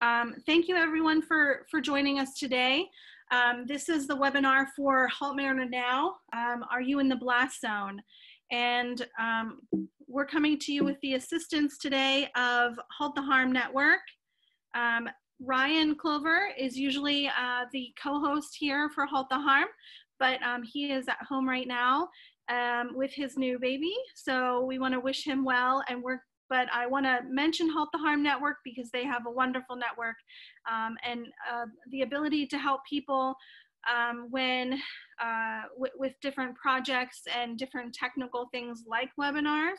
Um, thank you everyone for, for joining us today. Um, this is the webinar for Halt Mariner Now. Um, are you in the blast zone? And um, we're coming to you with the assistance today of Halt the Harm Network. Um, Ryan Clover is usually uh, the co-host here for Halt the Harm, but um, he is at home right now with his new baby. So we want to wish him well and we're but I want to mention Halt the Harm Network because they have a wonderful network um, and uh, the ability to help people um, when uh, with different projects and different technical things like webinars.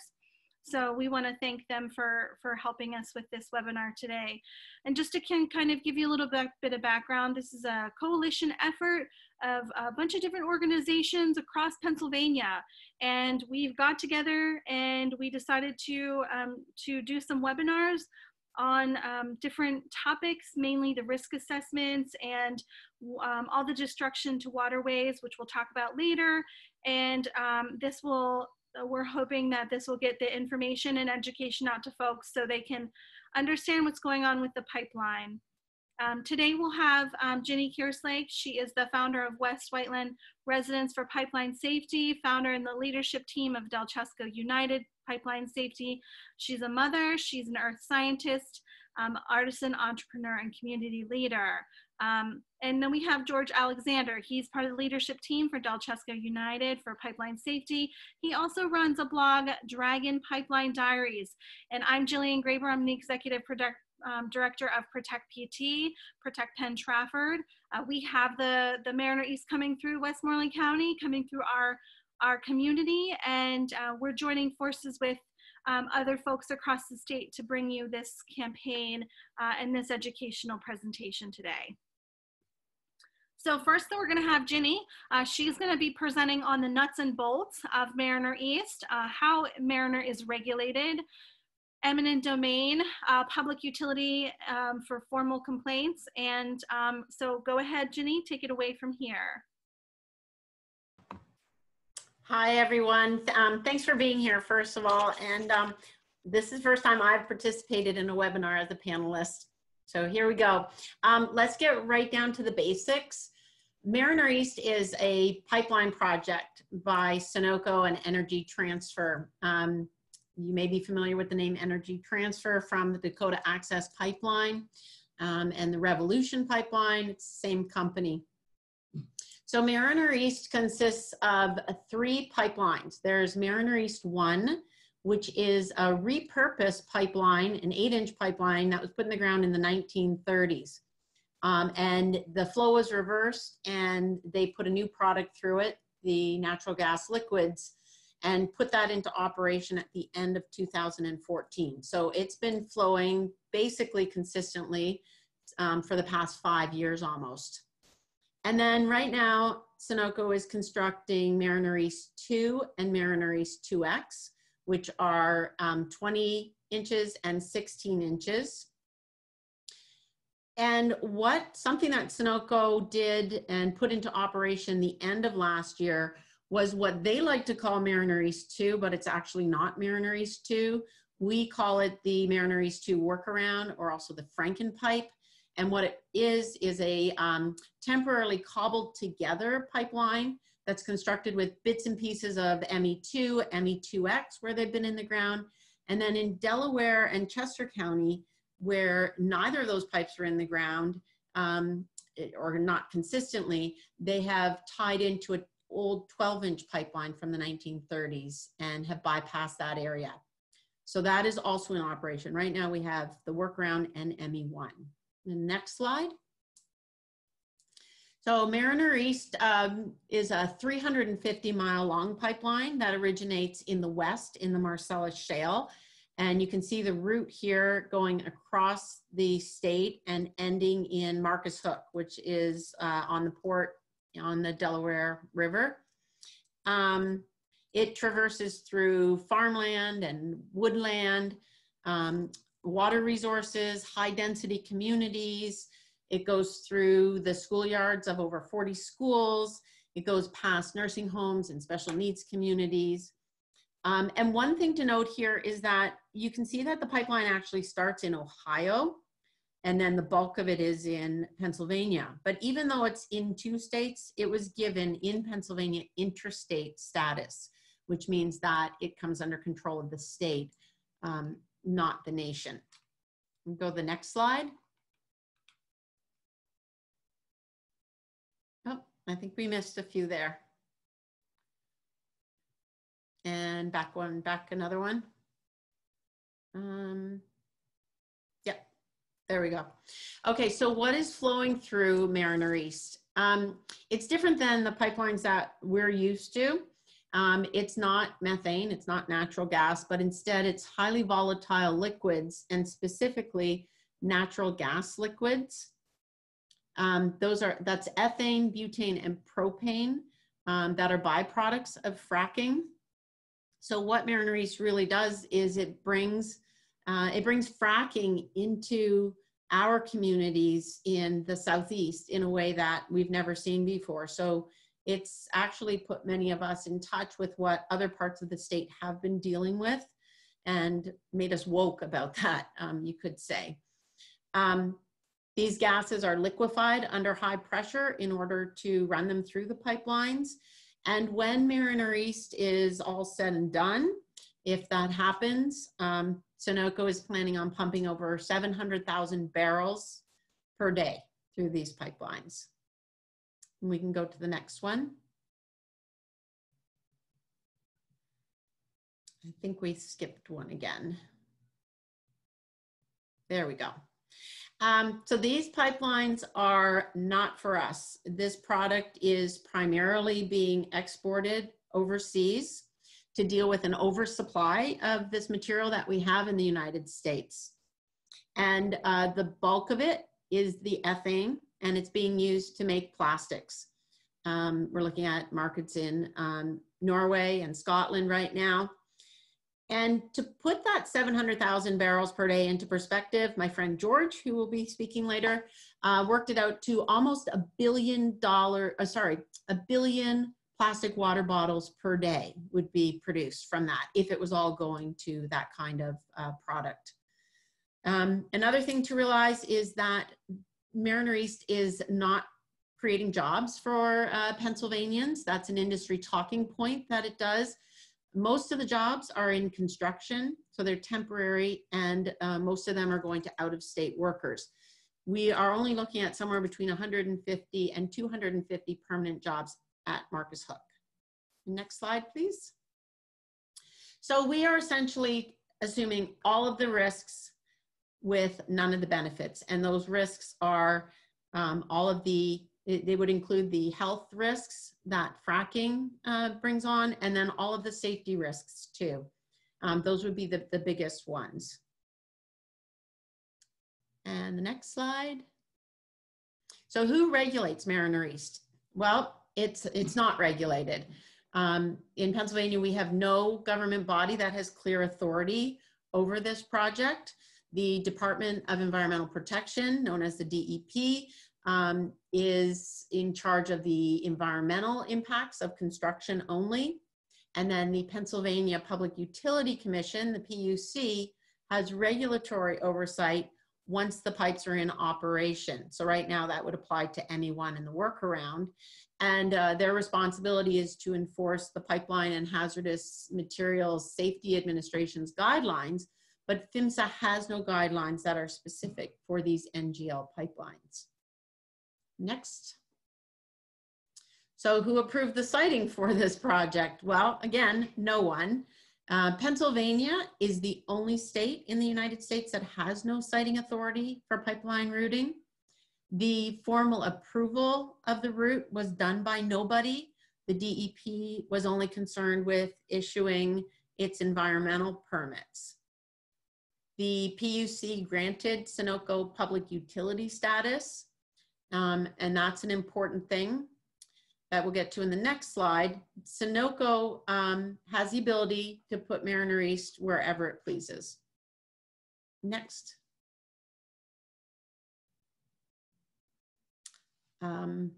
So we want to thank them for, for helping us with this webinar today. And just to can kind of give you a little bit, bit of background, this is a coalition effort of a bunch of different organizations across Pennsylvania. And we've got together and we decided to, um, to do some webinars on um, different topics, mainly the risk assessments and um, all the destruction to waterways, which we'll talk about later. And um, this will, we're hoping that this will get the information and education out to folks so they can understand what's going on with the pipeline. Um, today we'll have um, Ginny Kerslake. She is the founder of West Whiteland Residents for Pipeline Safety, founder in the leadership team of Del Chesco United Pipeline Safety. She's a mother, she's an earth scientist, um, artisan, entrepreneur, and community leader. Um, and then we have George Alexander. He's part of the leadership team for Del Chesco United for pipeline safety. He also runs a blog, Dragonpipe Diaries. And I'm Gillian Graber. I'm the executive product, um, director of Protect PT, Protect Penn Trafford. Uh, we have the, the Mariner East coming through Westmoreland County, coming through our, our community, and uh, we're joining forces with um, other folks across the state to bring you this campaign uh, and this educational presentation today. So first though, we're gonna have Ginny. Uh, she's gonna be presenting on the nuts and bolts of Mariner East, uh, how Mariner is regulated, eminent domain, uh, public utility um, for formal complaints. And um, so go ahead, Ginny, take it away from here. Hi, everyone. Um, thanks for being here, first of all. And um, this is the first time I've participated in a webinar as a panelist. So here we go. Um, let's get right down to the basics. Mariner East is a pipeline project by Sunoco and Energy Transfer. Um, you may be familiar with the name Energy Transfer from the Dakota Access Pipeline um, and the Revolution Pipeline. It's the same company. So Mariner East consists of three pipelines. There's Mariner East 1, which is a repurposed pipeline, an eight inch pipeline that was put in the ground in the 1930s. Um, and the flow was reversed and they put a new product through it, the natural gas liquids, and put that into operation at the end of 2014. So it's been flowing basically consistently um, for the past five years almost. And then right now, Sunoco is constructing Mariner East 2 and Mariner East 2X, which are um, 20 inches and 16 inches. And what something that Sunoco did and put into operation the end of last year was what they like to call Mariner East 2, but it's actually not Mariner East 2. We call it the Mariner East 2 workaround or also the Franken pipe. And what it is, is a um, temporarily cobbled together pipeline that's constructed with bits and pieces of ME2, ME2X, where they've been in the ground. And then in Delaware and Chester County, where neither of those pipes are in the ground, um, or not consistently, they have tied into a old 12 inch pipeline from the 1930s and have bypassed that area. So that is also in operation. Right now we have the workaround and ME1. The next slide. So Mariner East um, is a 350 mile long pipeline that originates in the west in the Marcellus Shale. And you can see the route here going across the state and ending in Marcus Hook, which is uh, on the port on the Delaware River. Um, it traverses through farmland and woodland, um, water resources, high density communities. It goes through the schoolyards of over 40 schools. It goes past nursing homes and special needs communities. Um, and one thing to note here is that you can see that the pipeline actually starts in Ohio and then the bulk of it is in Pennsylvania. But even though it's in two states, it was given in Pennsylvania interstate status, which means that it comes under control of the state, um, not the nation. Go to the next slide. Oh, I think we missed a few there. And back one, back another one. Um, there we go. Okay, so what is flowing through Mariner East? Um, it's different than the pipelines that we're used to. Um, it's not methane, it's not natural gas, but instead it's highly volatile liquids and specifically natural gas liquids. Um, those are, that's ethane, butane, and propane um, that are byproducts of fracking. So what Mariner East really does is it brings uh, it brings fracking into our communities in the southeast in a way that we've never seen before. So it's actually put many of us in touch with what other parts of the state have been dealing with and made us woke about that, um, you could say. Um, these gases are liquefied under high pressure in order to run them through the pipelines. And when Mariner East is all said and done, if that happens, um, Sunoco is planning on pumping over 700,000 barrels per day through these pipelines. And we can go to the next one. I think we skipped one again. There we go. Um, so these pipelines are not for us. This product is primarily being exported overseas to deal with an oversupply of this material that we have in the United States. And uh, the bulk of it is the ethane, and it's being used to make plastics. Um, we're looking at markets in um, Norway and Scotland right now. And to put that 700,000 barrels per day into perspective, my friend George, who will be speaking later, uh, worked it out to almost a billion dollar, uh, sorry, a billion plastic water bottles per day would be produced from that if it was all going to that kind of uh, product. Um, another thing to realize is that Mariner East is not creating jobs for uh, Pennsylvanians. That's an industry talking point that it does. Most of the jobs are in construction, so they're temporary, and uh, most of them are going to out-of-state workers. We are only looking at somewhere between 150 and 250 permanent jobs at Marcus Hook. Next slide, please. So we are essentially assuming all of the risks with none of the benefits, and those risks are um, all of the they would include the health risks that fracking uh, brings on, and then all of the safety risks too. Um, those would be the, the biggest ones. And the next slide. So who regulates Mariner East? Well, it's, it's not regulated. Um, in Pennsylvania, we have no government body that has clear authority over this project. The Department of Environmental Protection, known as the DEP, um, is in charge of the environmental impacts of construction only. And then the Pennsylvania Public Utility Commission, the PUC, has regulatory oversight once the pipes are in operation. So right now that would apply to anyone in the workaround. And uh, their responsibility is to enforce the Pipeline and Hazardous Materials Safety Administration's guidelines, but PHMSA has no guidelines that are specific for these NGL pipelines. Next. So who approved the siting for this project? Well, again, no one. Uh, Pennsylvania is the only state in the United States that has no siting authority for pipeline routing. The formal approval of the route was done by nobody. The DEP was only concerned with issuing its environmental permits. The PUC granted Sunoco public utility status um, and that's an important thing that we'll get to in the next slide. Sunoco um, has the ability to put Mariner East wherever it pleases. Next. Um,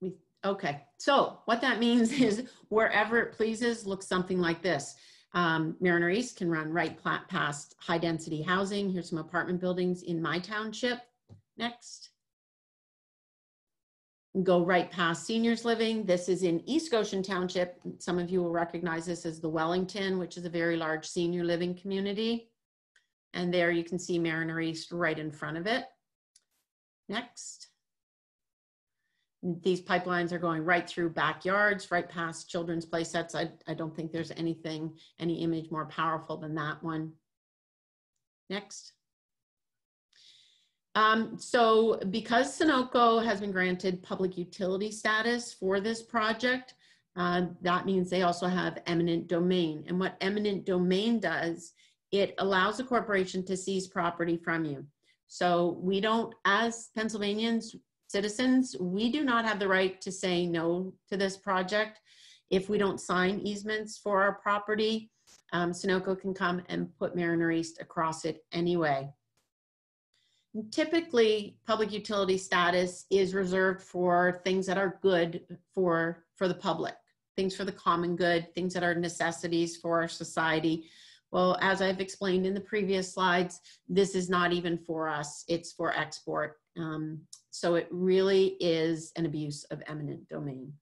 we, okay, so what that means is wherever it pleases looks something like this. Um, Mariner East can run right past high density housing. Here's some apartment buildings in my township Next. Go right past seniors living. This is in East Goshen Township. Some of you will recognize this as the Wellington, which is a very large senior living community. And there you can see Mariner East right in front of it. Next. These pipelines are going right through backyards, right past children's play sets. I, I don't think there's anything, any image more powerful than that one. Next. Um, so because Sunoco has been granted public utility status for this project, uh, that means they also have eminent domain. And what eminent domain does, it allows a corporation to seize property from you. So we don't, as Pennsylvanians, citizens, we do not have the right to say no to this project. If we don't sign easements for our property, um, Sunoco can come and put Mariner East across it anyway. Typically, public utility status is reserved for things that are good for, for the public, things for the common good, things that are necessities for our society. Well, as I've explained in the previous slides, this is not even for us, it's for export. Um, so it really is an abuse of eminent domain.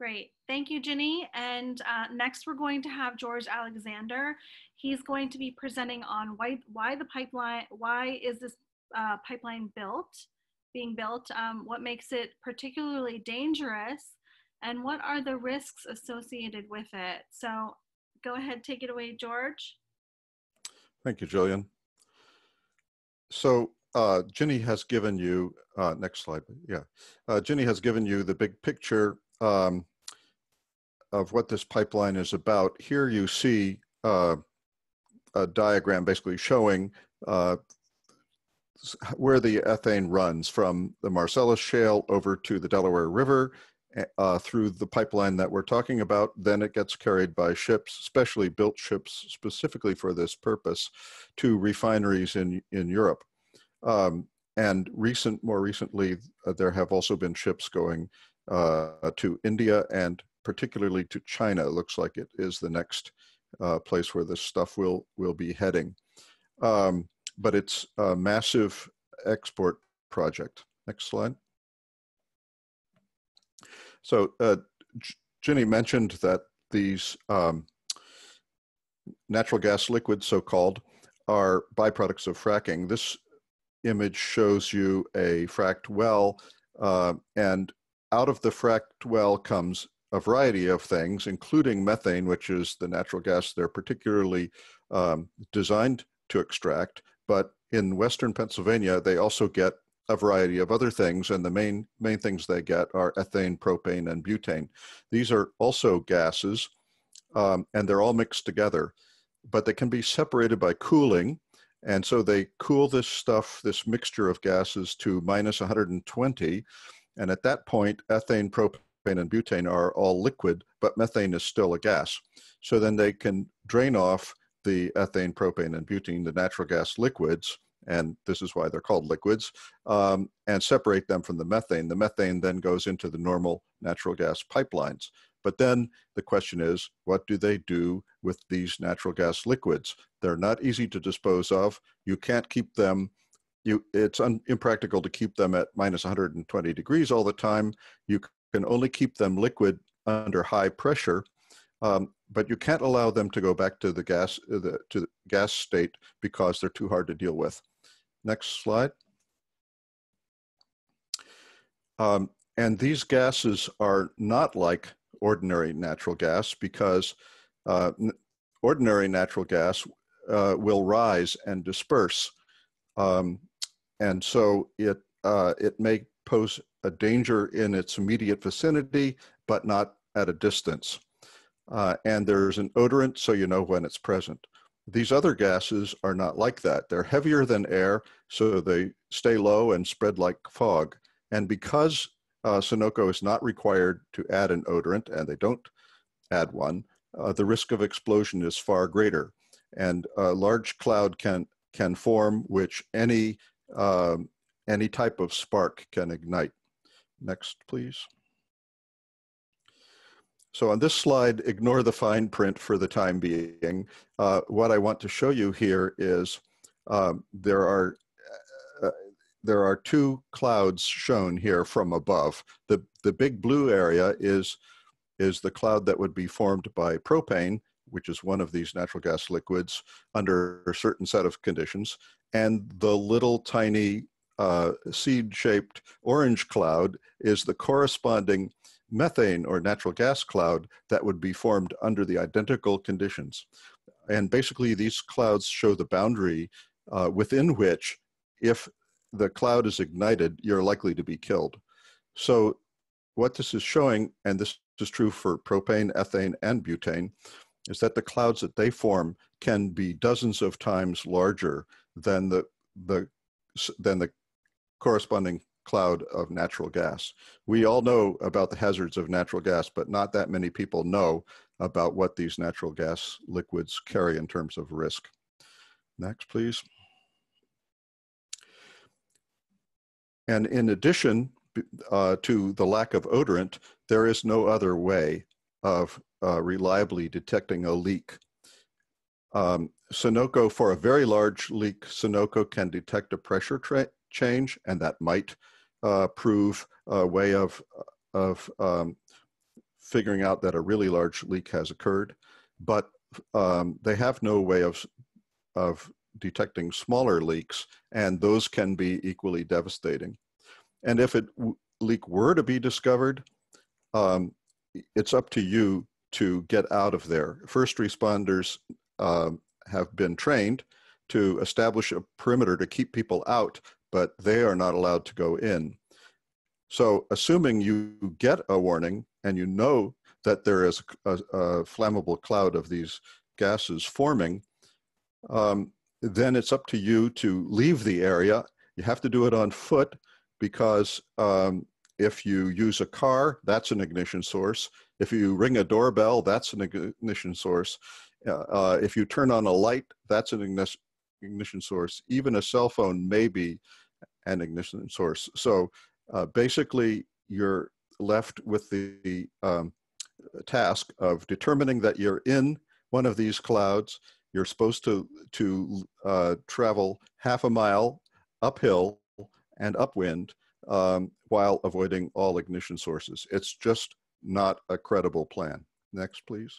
Great. Thank you, Ginny. And uh, next, we're going to have George Alexander. He's going to be presenting on why, why the pipeline, why is this uh, pipeline built, being built, um, what makes it particularly dangerous, and what are the risks associated with it. So go ahead, take it away, George. Thank you, Gillian. So uh, Ginny has given you, uh, next slide, yeah. Uh, Ginny has given you the big picture um, of what this pipeline is about. Here you see uh, a diagram basically showing uh, where the ethane runs from the Marcellus Shale over to the Delaware River uh, through the pipeline that we're talking about. Then it gets carried by ships, specially built ships specifically for this purpose, to refineries in, in Europe. Um, and recent, more recently, uh, there have also been ships going uh, to India and particularly to China. It looks like it is the next uh, place where this stuff will, will be heading. Um, but it's a massive export project. Next slide. So uh, Ginny mentioned that these um, natural gas liquids, so-called, are byproducts of fracking. This image shows you a fracked well, uh, and out of the fracked well comes a variety of things, including methane, which is the natural gas they're particularly um, designed to extract. But in Western Pennsylvania, they also get a variety of other things, and the main, main things they get are ethane, propane, and butane. These are also gases, um, and they're all mixed together, but they can be separated by cooling, and so they cool this stuff, this mixture of gases to minus 120, and at that point, ethane, propane, and butane are all liquid, but methane is still a gas. So then they can drain off the ethane, propane, and butane, the natural gas liquids, and this is why they're called liquids, um, and separate them from the methane. The methane then goes into the normal natural gas pipelines. But then the question is, what do they do with these natural gas liquids? They're not easy to dispose of. You can't keep them you it's un, impractical to keep them at minus 120 degrees all the time. You can only keep them liquid under high pressure, um, but you can't allow them to go back to the gas uh, the, to the gas state because they're too hard to deal with. Next slide. Um, and these gases are not like ordinary natural gas because uh, ordinary natural gas uh, will rise and disperse. Um, and so it, uh, it may pose a danger in its immediate vicinity, but not at a distance. Uh, and there's an odorant, so you know when it's present. These other gases are not like that. They're heavier than air, so they stay low and spread like fog. And because uh, Sunoco is not required to add an odorant, and they don't add one, uh, the risk of explosion is far greater. And a large cloud can, can form, which any um, any type of spark can ignite. Next, please. So on this slide, ignore the fine print for the time being. Uh, what I want to show you here is um, there are uh, there are two clouds shown here from above. The the big blue area is is the cloud that would be formed by propane, which is one of these natural gas liquids under a certain set of conditions, and the little tiny uh, seed-shaped orange cloud is the corresponding methane or natural gas cloud that would be formed under the identical conditions. And basically these clouds show the boundary uh, within which if the cloud is ignited, you're likely to be killed. So what this is showing, and this is true for propane, ethane, and butane, is that the clouds that they form can be dozens of times larger than the, the, than the corresponding cloud of natural gas. We all know about the hazards of natural gas, but not that many people know about what these natural gas liquids carry in terms of risk. Next, please. And in addition uh, to the lack of odorant, there is no other way of uh, reliably detecting a leak. Um, Sunoco, for a very large leak, Sunoco can detect a pressure change, and that might uh, prove a way of, of um, figuring out that a really large leak has occurred, but um, they have no way of, of detecting smaller leaks, and those can be equally devastating. And if a leak were to be discovered, um, it's up to you to get out of there. First responders uh, have been trained to establish a perimeter to keep people out but they are not allowed to go in. So assuming you get a warning and you know that there is a, a flammable cloud of these gases forming, um, then it's up to you to leave the area. You have to do it on foot because um, if you use a car, that's an ignition source. If you ring a doorbell, that's an ignition source. Uh, uh, if you turn on a light, that's an ignition ignition source. Even a cell phone may be an ignition source. So uh, basically, you're left with the um, task of determining that you're in one of these clouds. You're supposed to, to uh, travel half a mile uphill and upwind um, while avoiding all ignition sources. It's just not a credible plan. Next, please.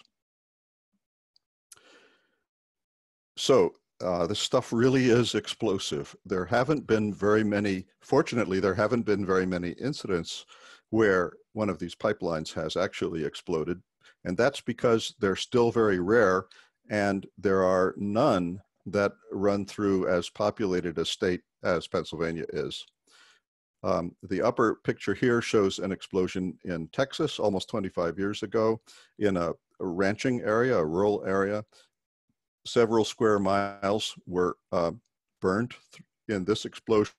So uh, this stuff really is explosive. There haven't been very many, fortunately, there haven't been very many incidents where one of these pipelines has actually exploded. And that's because they're still very rare and there are none that run through as populated a state as Pennsylvania is. Um, the upper picture here shows an explosion in Texas almost 25 years ago in a, a ranching area, a rural area several square miles were uh, burned in this explosion.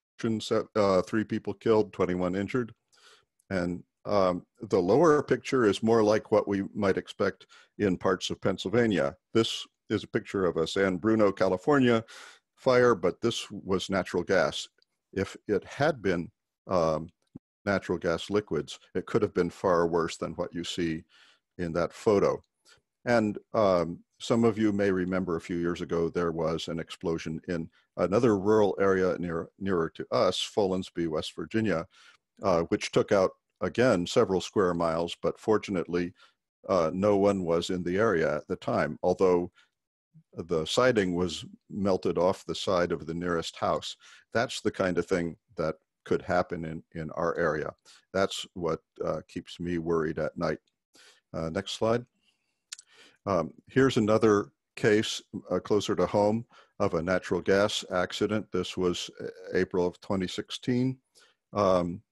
Uh, three people killed, 21 injured. And um, the lower picture is more like what we might expect in parts of Pennsylvania. This is a picture of a San Bruno, California fire, but this was natural gas. If it had been um, natural gas liquids, it could have been far worse than what you see in that photo. And um, some of you may remember a few years ago, there was an explosion in another rural area near, nearer to us, Follansbee, West Virginia, uh, which took out, again, several square miles, but fortunately, uh, no one was in the area at the time, although the siding was melted off the side of the nearest house. That's the kind of thing that could happen in, in our area. That's what uh, keeps me worried at night. Uh, next slide. Um, here's another case uh, closer to home of a natural gas accident. This was uh, April of 2016. Um,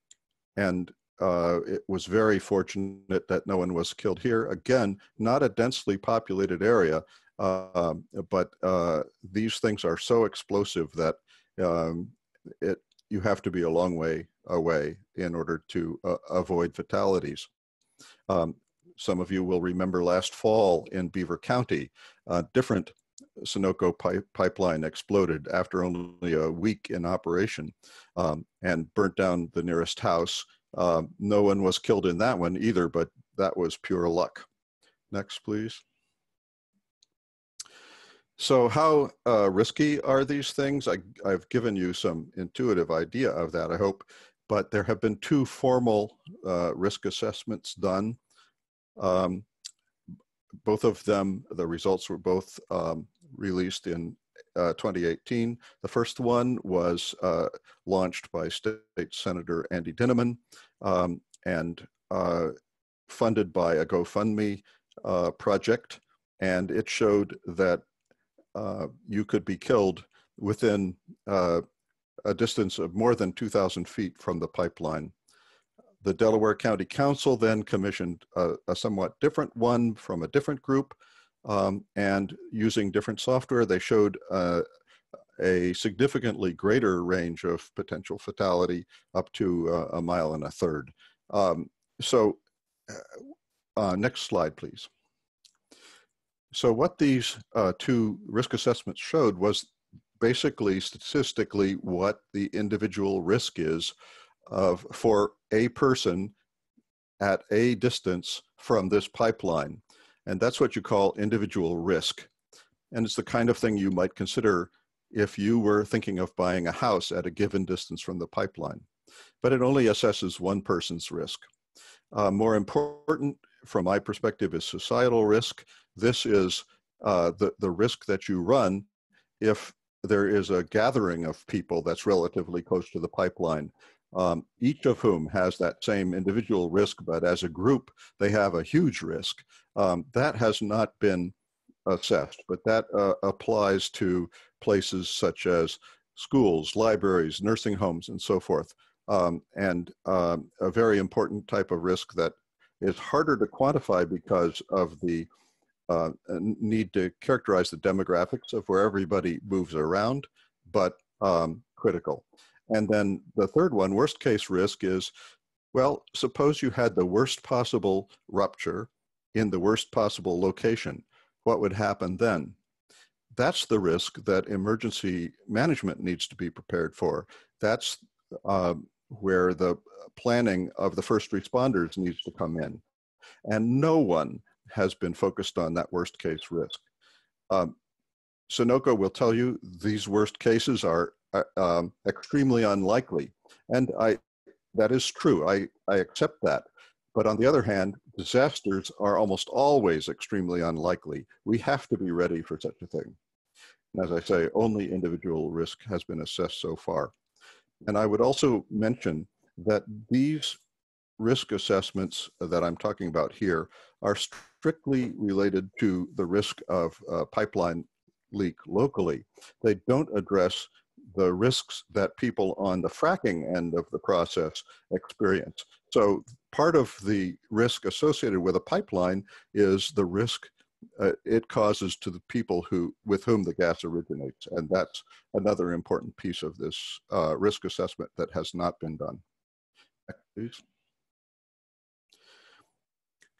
and uh, it was very fortunate that no one was killed here. Again, not a densely populated area, uh, but uh, these things are so explosive that um, it you have to be a long way away in order to uh, avoid fatalities. Um, some of you will remember last fall in Beaver County, a different Sunoco pipe, pipeline exploded after only a week in operation um, and burnt down the nearest house. Um, no one was killed in that one either, but that was pure luck. Next, please. So how uh, risky are these things? I, I've given you some intuitive idea of that, I hope, but there have been two formal uh, risk assessments done. Um, both of them, the results were both um, released in uh, 2018. The first one was uh, launched by State Senator Andy Dinniman um, and uh, funded by a GoFundMe uh, project. And it showed that uh, you could be killed within uh, a distance of more than 2,000 feet from the pipeline. The Delaware County Council then commissioned a, a somewhat different one from a different group, um, and using different software, they showed uh, a significantly greater range of potential fatality up to uh, a mile and a third. Um, so uh, next slide, please. So what these uh, two risk assessments showed was basically statistically what the individual risk is of for a person at a distance from this pipeline. And that's what you call individual risk. And it's the kind of thing you might consider if you were thinking of buying a house at a given distance from the pipeline. But it only assesses one person's risk. Uh, more important from my perspective is societal risk. This is uh, the, the risk that you run if there is a gathering of people that's relatively close to the pipeline, um, each of whom has that same individual risk, but as a group, they have a huge risk. Um, that has not been assessed, but that uh, applies to places such as schools, libraries, nursing homes, and so forth. Um, and um, a very important type of risk that is harder to quantify because of the uh, need to characterize the demographics of where everybody moves around, but um, critical. And then the third one, worst case risk is, well, suppose you had the worst possible rupture in the worst possible location. What would happen then? That's the risk that emergency management needs to be prepared for. That's uh, where the planning of the first responders needs to come in. And no one has been focused on that worst case risk. Um, Sunoco will tell you these worst cases are um, extremely unlikely. And I, that is true. I, I accept that. But on the other hand, disasters are almost always extremely unlikely. We have to be ready for such a thing. And as I say, only individual risk has been assessed so far. And I would also mention that these risk assessments that I'm talking about here are strictly related to the risk of uh, pipeline leak locally. They don't address the risks that people on the fracking end of the process experience. So part of the risk associated with a pipeline is the risk uh, it causes to the people who with whom the gas originates, and that's another important piece of this uh, risk assessment that has not been done. Next, please.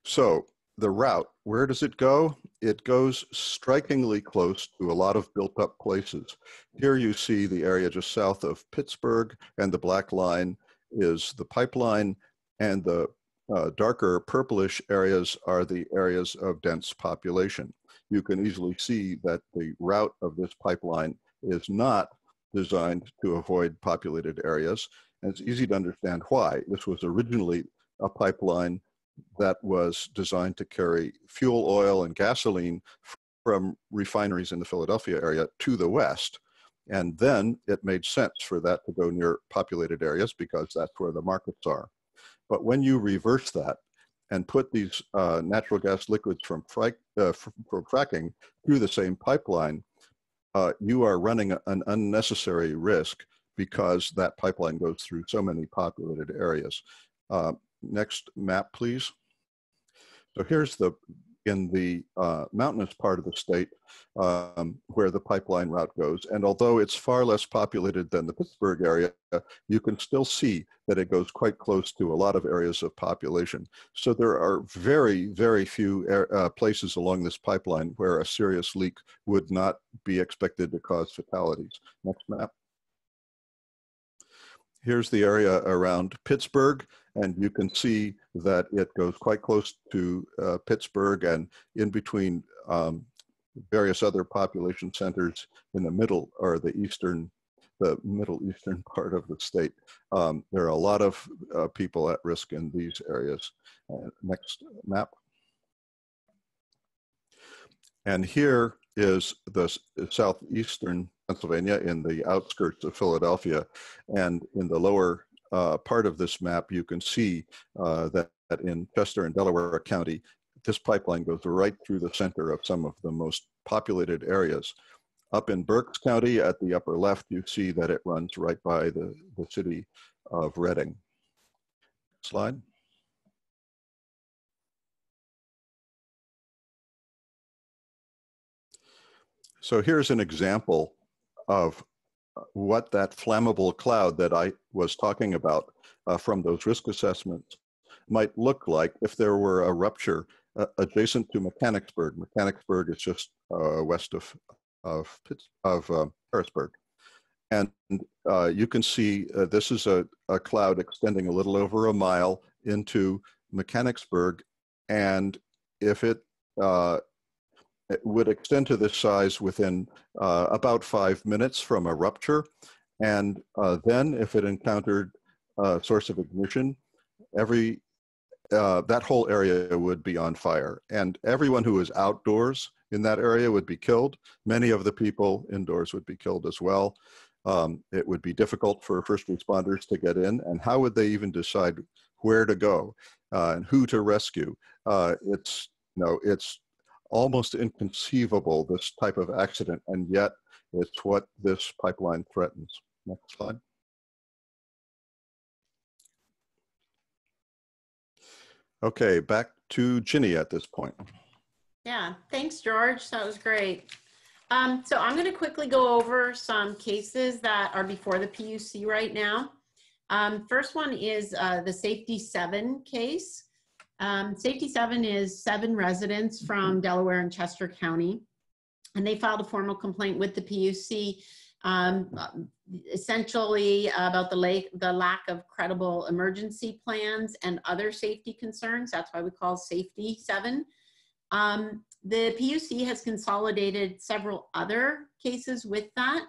So the route, where does it go? It goes strikingly close to a lot of built up places. Here you see the area just south of Pittsburgh, and the black line is the pipeline, and the uh, darker purplish areas are the areas of dense population. You can easily see that the route of this pipeline is not designed to avoid populated areas, and it's easy to understand why. This was originally a pipeline that was designed to carry fuel oil and gasoline from refineries in the Philadelphia area to the west. And then it made sense for that to go near populated areas because that's where the markets are. But when you reverse that and put these uh, natural gas liquids from, fra- uh, from, fracking through the same pipeline, uh, you are running an unnecessary risk because that pipeline goes through so many populated areas. Next map, please. So here's the, in the uh, mountainous part of the state um, where the pipeline route goes. And although it's far less populated than the Pittsburgh area, you can still see that it goes quite close to a lot of areas of population. So there are very, very few uh, places along this pipeline where a serious leak would not be expected to cause fatalities. Next map. Here's the area around Pittsburgh, and you can see that it goes quite close to uh, Pittsburgh and in between um, various other population centers in the middle or the eastern, the middle eastern part of the state. Um, there are a lot of uh, people at risk in these areas. Uh, next map. And here is the southeastern Pennsylvania in the outskirts of Philadelphia. And in the lower uh, part of this map, you can see uh, that, that in Chester and Delaware County, this pipeline goes right through the center of some of the most populated areas. Up in Berks County at the upper left, you see that it runs right by the, the city of Reading. Slide. So here's an example of uh, what that flammable cloud that I was talking about uh, from those risk assessments might look like if there were a rupture uh, adjacent to Mechanicsburg. Mechanicsburg is just uh, west of of, of uh, Harrisburg. And uh, you can see this is a, a cloud extending a little over a mile into Mechanicsburg. And if it would extend to this size within uh, about five minutes from a rupture. And uh, then if it encountered a source of ignition, every, uh, that whole area would be on fire. And everyone who was outdoors in that area would be killed. Many of the people indoors would be killed as well. Um, it would be difficult for first responders to get in. And how would they even decide where to go uh, and who to rescue? Uh, it's, you know, it's almost inconceivable, this type of accident, and yet it's what this pipeline threatens. Next slide. Okay, back to Ginny at this point. Yeah, thanks, George. That was great. Um, so I'm going to quickly go over some cases that are before the PUC right now. Um, first one is uh, the Safety 7 case. Um, Safety 7 is seven residents from Delaware and Chester County, and they filed a formal complaint with the PUC um, essentially about the, lake, the lack of credible emergency plans and other safety concerns. That's why we call Safety 7. Um, the PUC has consolidated several other cases with that,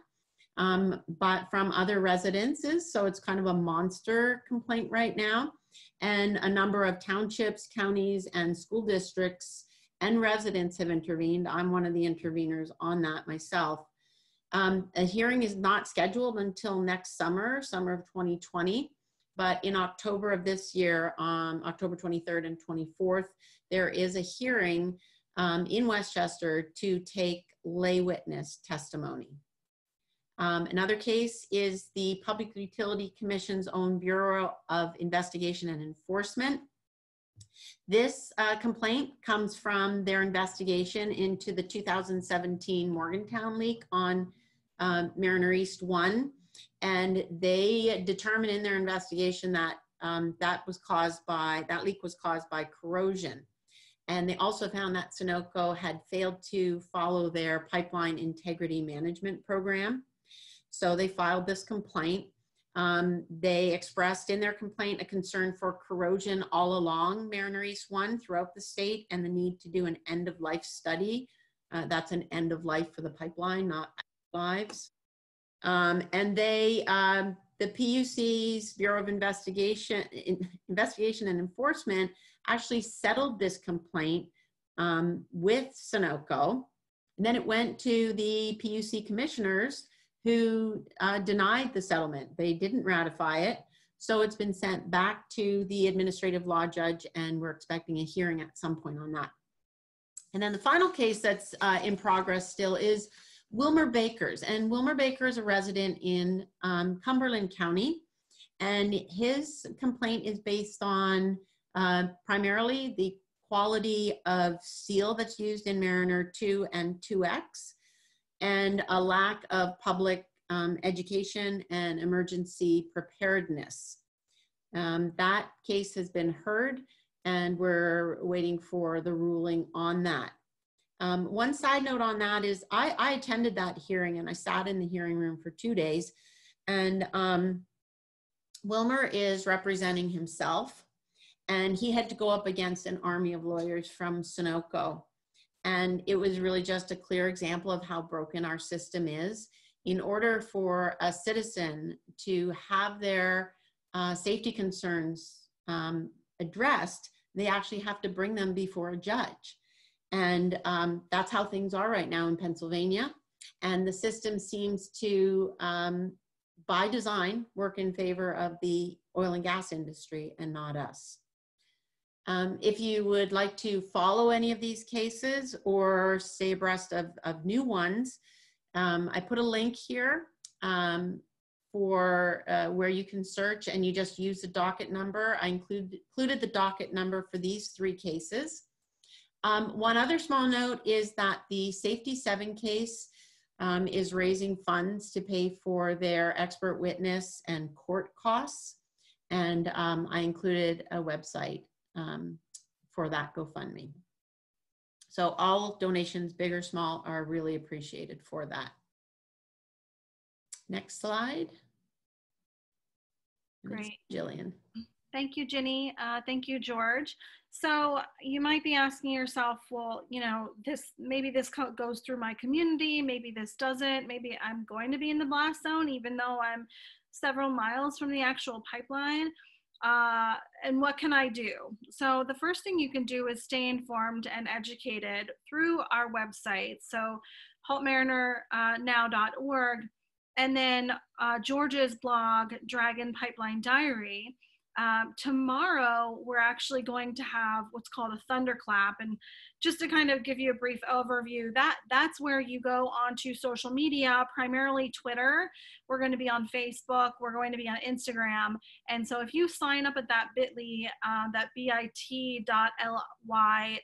um, but from other residences. So it's kind of a monster complaint right now and a number of townships, counties, and school districts and residents have intervened. I'm one of the interveners on that myself. Um, a hearing is not scheduled until next summer, summer of 2020. But in October of this year, um, October 23rd and 24th, there is a hearing um, in West Chester to take lay witness testimony. Um, another case is the Public Utility Commission's own Bureau of Investigation and Enforcement. This uh, complaint comes from their investigation into the 2017 Morgantown leak on uh, Mariner East 1. And they determined in their investigation that um, that was caused by, that leak was caused by corrosion. And they also found that Sunoco had failed to follow their pipeline integrity management program. So they filed this complaint. Um, they expressed in their complaint a concern for corrosion all along Mariner East 1 throughout the state and the need to do an end of life study. Uh, that's an end of life for the pipeline, not lives. Um, and they, um, the PUC's Bureau of Investigation, Investigation and Enforcement actually settled this complaint um, with Sunoco. And then it went to the PUC commissioners who uh, denied the settlement. They didn't ratify it. So it's been sent back to the administrative law judge, and we're expecting a hearing at some point on that. And then the final case that's uh, in progress still is Wilmer Bakers. And Wilmer Baker is a resident in um, Cumberland County. And his complaint is based on uh, primarily the quality of seal that's used in Mariner 2 and 2X and a lack of public um, education and emergency preparedness. Um, that case has been heard and we're waiting for the ruling on that. Um, one side note on that is I, I, attended that hearing and I sat in the hearing room for two days and um, Wilmer is representing himself, and he had to go up against an army of lawyers from Sunoco. And it was really just a clear example of how broken our system is. In order for a citizen to have their uh, safety concerns um, addressed, they actually have to bring them before a judge. And um, that's how things are right now in Pennsylvania. And the system seems to, um, by design, work in favor of the oil and gas industry and not us. Um, if you would like to follow any of these cases or stay abreast of, of new ones, um, I put a link here um, for uh, where you can search and you just use the docket number. I include, included the docket number for these three cases. Um, one other small note is that the Safety 7 case um, is raising funds to pay for their expert witness and court costs. And um, I included a website um, for that GoFundMe. So all donations, big or small, are really appreciated for that. Next slide. Great. Gillian. Thank you, Ginny. Uh, thank you, George. So you might be asking yourself, well, you know, this maybe this goes through my community, maybe this doesn't, maybe I'm going to be in the blast zone, even though I'm several miles from the actual pipeline. Uh, and what can I do? So the first thing you can do is stay informed and educated through our website. So haltmarinernow.org and then uh, George's blog, Dragon Pipeline Diary. Um, tomorrow, we're actually going to have what's called a thunderclap. And just to kind of give you a brief overview, that that's where you go onto social media, primarily Twitter. We're going to be on Facebook. We're going to be on Instagram. And so if you sign up at that bit.ly, uh, that bit.ly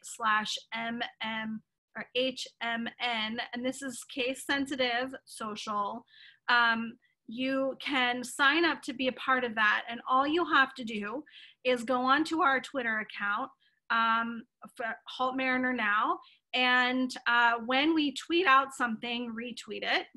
slash mm or HMN, and this is case sensitive social, um, you can sign up to be a part of that. And all you'll have to do is go onto our Twitter account, um, Halt Mariner Now. And uh, when we tweet out something, retweet it,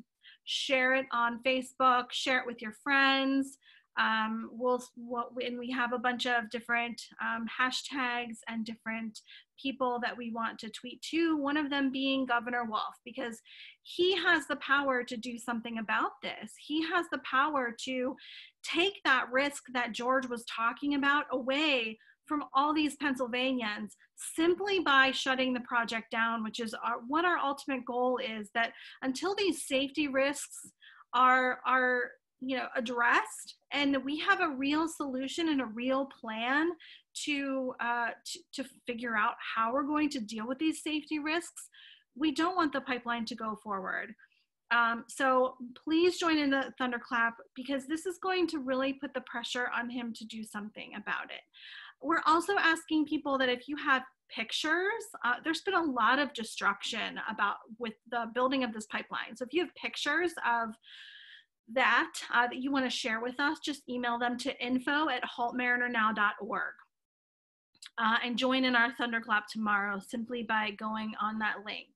share it on Facebook, share it with your friends. Um, we'll, we'll, and we have a bunch of different um, hashtags and different people that we want to tweet to, one of them being Governor Wolf, because he has the power to do something about this. He has the power to take that risk that George was talking about away from all these Pennsylvanians simply by shutting the project down, which is our, what our ultimate goal is that until these safety risks are, are you know addressed and we have a real solution and a real plan to, uh, to, to figure out how we're going to deal with these safety risks, we don't want the pipeline to go forward. Um, so please join in the thunderclap because this is going to really put the pressure on him to do something about it. We're also asking people that if you have pictures, uh, there's been a lot of destruction about with the building of this pipeline. So if you have pictures of that uh, that you want to share with us, just email them to info at haltmarinernow.org uh, and join in our Thunderclap tomorrow simply by going on that link.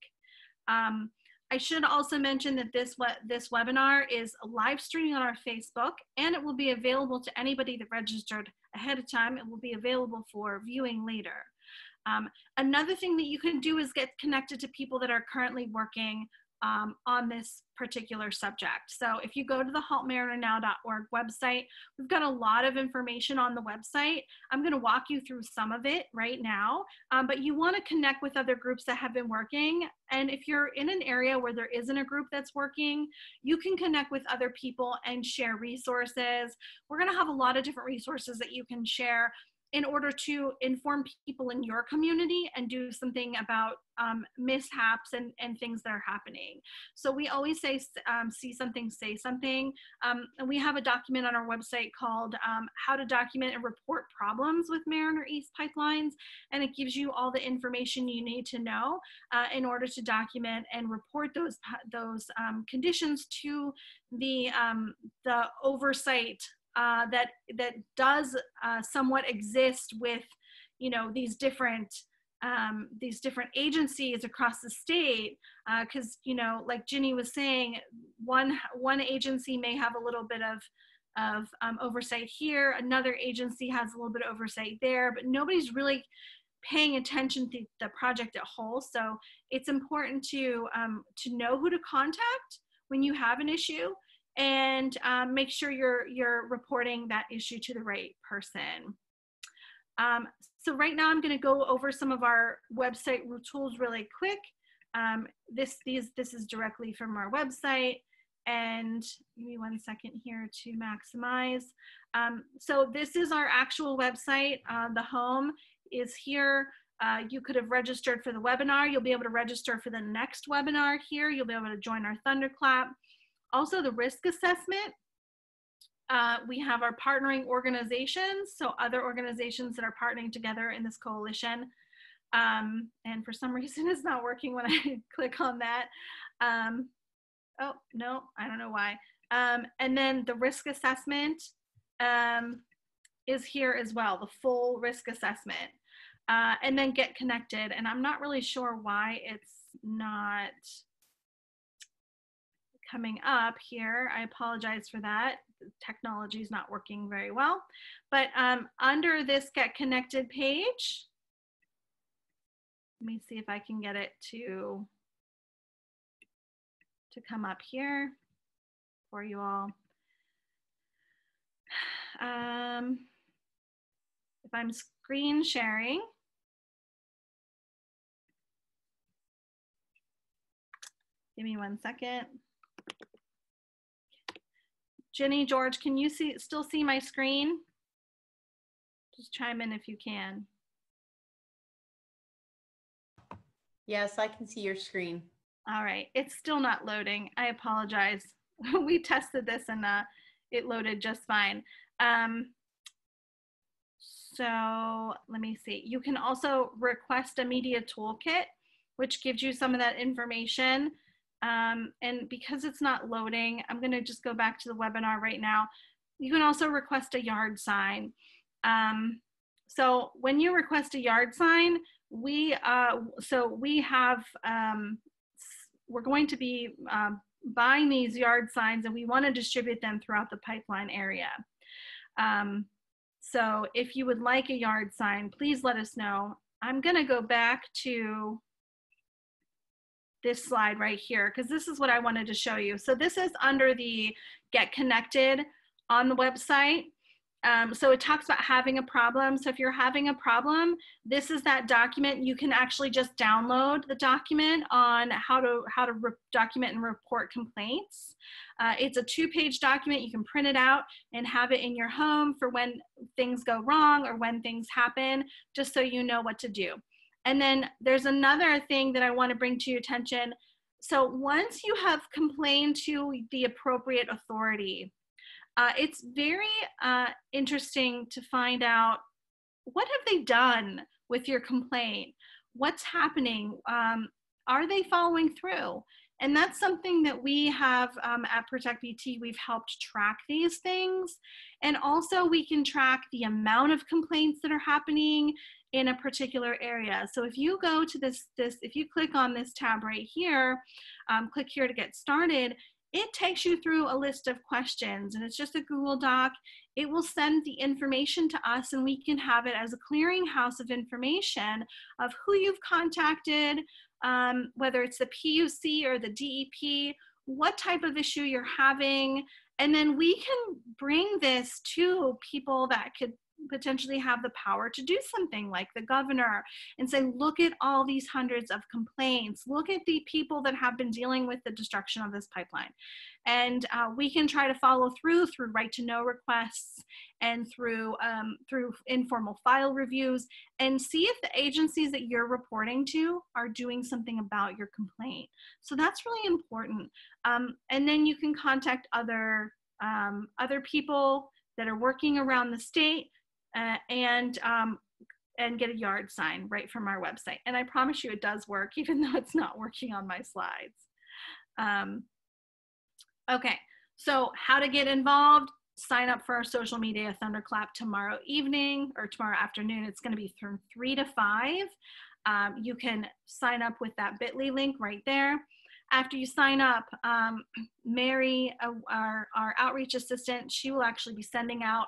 Um, I should also mention that this, what this webinar is live streaming on our Facebook and it will be available to anybody that registered ahead of time. It will be available for viewing later. Um, another thing that you can do is get connected to people that are currently working um, on this particular subject. So if you go to the haltmarinernow.org website, we've got a lot of information on the website. I'm going to walk you through some of it right now, um, but you want to connect with other groups that have been working. And if you're in an area where there isn't a group that's working, you can connect with other people and share resources. We're going to have a lot of different resources that you can share in order to inform people in your community and do something about um, mishaps and, and things that are happening. So we always say, um, see something, say something. Um, and we have a document on our website called um, How to Document and Report Problems with Mariner East Pipelines. And it gives you all the information you need to know uh, in order to document and report those, those um, conditions to the, um, the oversight uh, that that does uh, somewhat exist with you know these different um, these different agencies across the state because uh, you know like Ginny was saying one one agency may have a little bit of of um, oversight here. Another agency has a little bit of oversight there, but nobody's really paying attention to the project at whole. So it's important to um, to know who to contact when you have an issue and um, make sure you're you're reporting that issue to the right person. Um, so right now I'm going to go over some of our website tools really quick. Um, this these this is directly from our website and give me one second here to maximize. Um, so this is our actual website. Uh, the home is here. Uh, you could have registered for the webinar. You'll be able to register for the next webinar here. You'll be able to join our Thunderclap. Also the risk assessment. Uh, we have our partnering organizations, so other organizations that are partnering together in this coalition. Um, and for some reason it's not working when I click on that. Um, oh, no, I don't know why. Um, and then the risk assessment um, is here as well, the full risk assessment. Uh, and then get connected. And I'm not really sure why it's not coming up here. I apologize for that. Technology is not working very well. But um, under this get connected page, let me see if I can get it to to come up here for you all. Um, if I'm screen sharing, give me one second. Jenny, George, can you see still see my screen? Just chime in if you can. Yes, I can see your screen. All right, it's still not loading. I apologize. we tested this and uh, it loaded just fine. Um, so let me see. You can also request a media toolkit, which gives you some of that information. Um, and because it's not loading, I'm gonna just go back to the webinar right now. You can also request a yard sign. Um, so when you request a yard sign, we, uh, so we have um, we're going to be um, buying these yard signs and we want to distribute them throughout the pipeline area. Um, so if you would like a yard sign, please let us know. I'm going to go back to this slide right here because this is what I wanted to show you. So this is under the get connected on the website. Um, so it talks about having a problem. So if you're having a problem, this is that document. You can actually just download the document on how to how to document and report complaints. Uh, it's a two-page document. You can print it out and have it in your home for when things go wrong or when things happen, just so you know what to do. And then there's another thing that I want to bring to your attention. So once you have complained to the appropriate authority, uh, it's very uh, interesting to find out what have they done with your complaint? What's happening? Um, are they following through? And that's something that we have um, at Protect PT. We've helped track these things. And also, we can track the amount of complaints that are happening in a particular area. So if you go to this, this if you click on this tab right here, um, click here to get started, it takes you through a list of questions and it's just a Google Doc. It will send the information to us and we can have it as a clearinghouse of information of who you've contacted, um, whether it's the PUC or the DEP, what type of issue you're having, and then we can bring this to people that could potentially have the power to do something like the governor and say, look at all these hundreds of complaints. Look at the people that have been dealing with the destruction of this pipeline. And uh, we can try to follow through through right to know requests and through, um, through informal file reviews and see if the agencies that you're reporting to are doing something about your complaint. So that's really important. Um, and then you can contact other, um, other people that are working around the state uh, and um, and get a yard sign right from our website. And I promise you it does work, even though it's not working on my slides. Um, okay, so how to get involved? Sign up for our social media thunderclap tomorrow evening or tomorrow afternoon. It's going to be from three to five. Um, you can sign up with that bit.ly link right there. after you sign up, um, Mary, uh, our, our outreach assistant, she will actually be sending out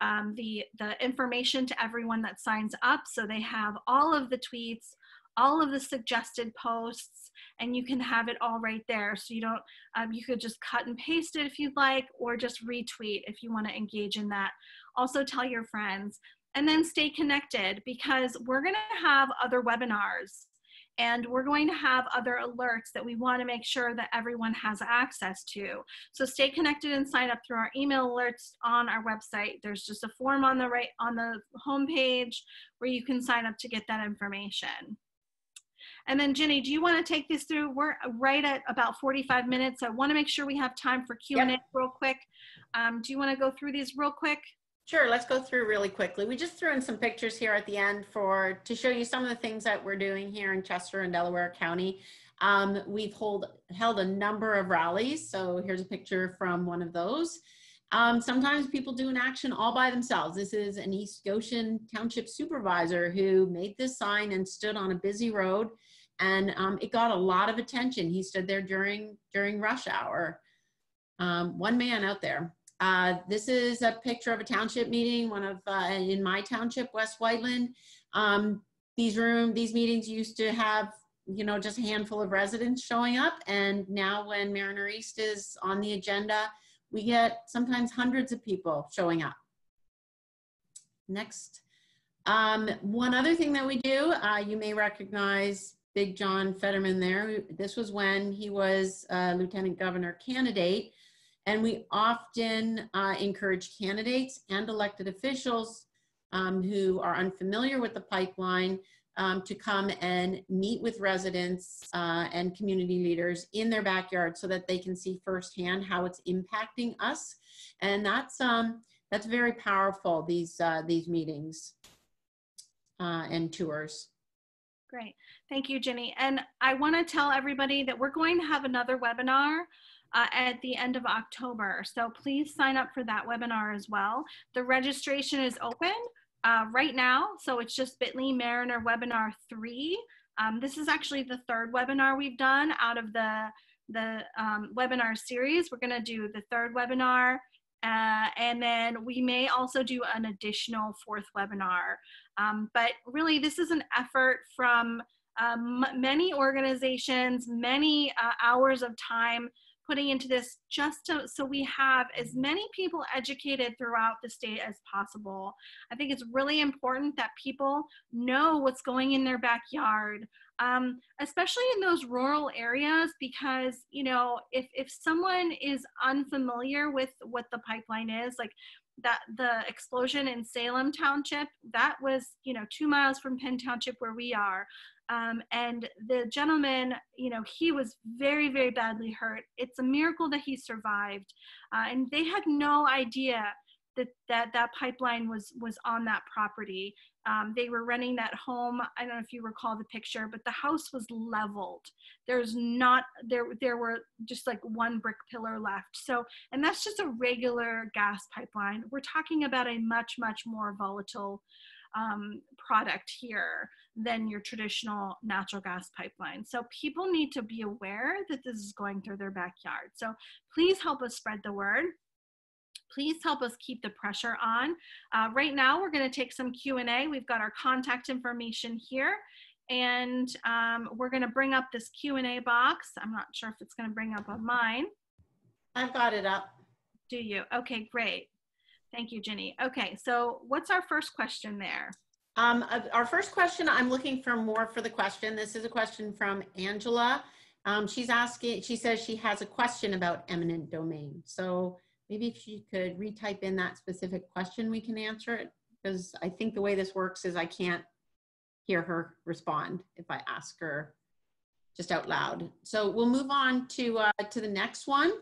um, the, the information to everyone that signs up. So they have all of the tweets, all of the suggested posts, and you can have it all right there. So you don't, um, you could just cut and paste it if you'd like, or just retweet if you want to engage in that. Also tell your friends and then stay connected because we're going to have other webinars and we're going to have other alerts that we want to make sure that everyone has access to. So stay connected and sign up through our email alerts on our website. There's just a form on the right on the homepage where you can sign up to get that information. And then Ginny, do you want to take this through? We're right at about 45 minutes. I want to make sure we have time for Q&A yep. real quick. Um, do you want to go through these real quick? Sure, let's go through really quickly. We just threw in some pictures here at the end for to show you some of the things that we're doing here in Chester and Delaware County. Um, we've hold, held a number of rallies. So here's a picture from one of those. Um, sometimes people do an action all by themselves. This is an East Goshen Township supervisor who made this sign and stood on a busy road and um, it got a lot of attention. He stood there during, during rush hour. Um, one man out there. Uh, this is a picture of a township meeting, one of uh, in my township, West Whiteland. Um, these room, these meetings used to have, you know, just a handful of residents showing up. And now when Mariner East is on the agenda, we get sometimes hundreds of people showing up. Next. Um, one other thing that we do, uh, you may recognize Big John Fetterman there. This was when he was lieutenant governor candidate. And we often uh, encourage candidates and elected officials um, who are unfamiliar with the pipeline um, to come and meet with residents uh, and community leaders in their backyard so that they can see firsthand how it's impacting us. And that's, um, that's very powerful, these, uh, these meetings uh, and tours. Great. Thank you, Jenny. And I want to tell everybody that we're going to have another webinar uh, at the end of October. So please sign up for that webinar as well. The registration is open uh, right now. So it's just bit.ly Mariner Webinar 3. Um, this is actually the third webinar we've done out of the, the um, webinar series. We're going to do the third webinar uh, and then we may also do an additional fourth webinar. Um, but really, this is an effort from um, many organizations, many uh, hours of time putting into this just to, so we have as many people educated throughout the state as possible. I think it's really important that people know what's going in their backyard, um, especially in those rural areas, because, you know, if, if someone is unfamiliar with what the pipeline is, like that the explosion in Salem Township, that was, you know, two miles from Penn Township where we are. Um, and the gentleman, you know, he was very, very badly hurt. It's a miracle that he survived. Uh, and they had no idea that that, that pipeline was, was on that property. Um, they were renting that home. I don't know if you recall the picture, but the house was leveled. There's not, there, there were just like one brick pillar left. So, and that's just a regular gas pipeline. We're talking about a much, much more volatile um, product here than your traditional natural gas pipeline. So people need to be aware that this is going through their backyard. So please help us spread the word. Please help us keep the pressure on. Uh, right now, we're going to take some Q&A. We've got our contact information here. And um, we're going to bring up this Q&A box. I'm not sure if it's going to bring up on mine. I've got it up. Do you? Okay, great. Thank you, Ginny. Okay, so what's our first question there? Um, uh, our first question, I'm looking for more for the question. This is a question from Angela. Um, she's asking, she says she has a question about eminent domain. So maybe if she could retype in that specific question, we can answer it. Because I think the way this works is I can't hear her respond if I ask her just out loud. So we'll move on to, uh, to the next one.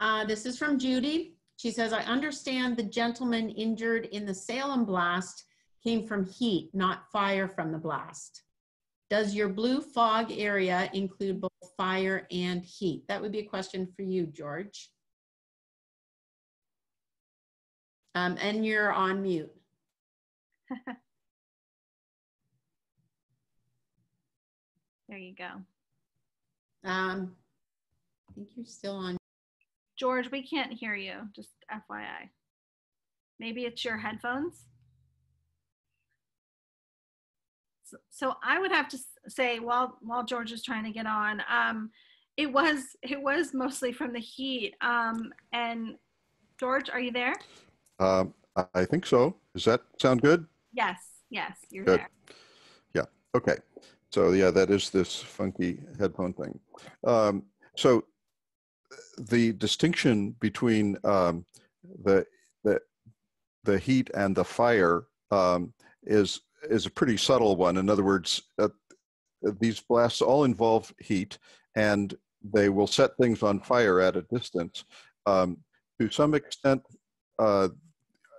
Uh, this is from Judy. She says, I understand the gentleman injured in the Salem blast came from heat, not fire from the blast. Does your blue fog area include both fire and heat? That would be a question for you, George. Um, and you're on mute. there you go. Um, I think you're still on. George, we can't hear you, just FYI. Maybe it's your headphones? So, so I would have to say while while George is trying to get on, um, it was it was mostly from the heat. Um, and George, are you there? Um, I- think so. Does that sound good? Yes, yes, you're Good. there. Yeah, okay. So yeah, that is this funky headphone thing. Um, so the distinction between um, the the the heat and the fire um, is is a pretty subtle one. In other words, uh, these blasts all involve heat, and they will set things on fire at a distance. Um, to some extent, uh,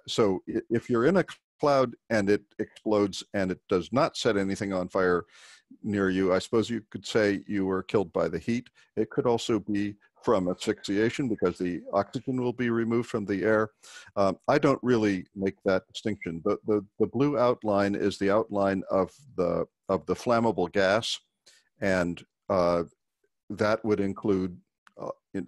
so if you're in a cloud and it explodes and it does not set anything on fire near you, I suppose you could say you were killed by the heat. It could also be from asphyxiation because the oxygen will be removed from the air. Um, I don't really make that distinction. The, the, the blue outline is the outline of the, of the flammable gas, and uh, that would include uh, in,